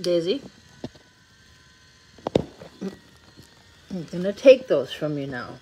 Daisy. I'm going to take those from you now.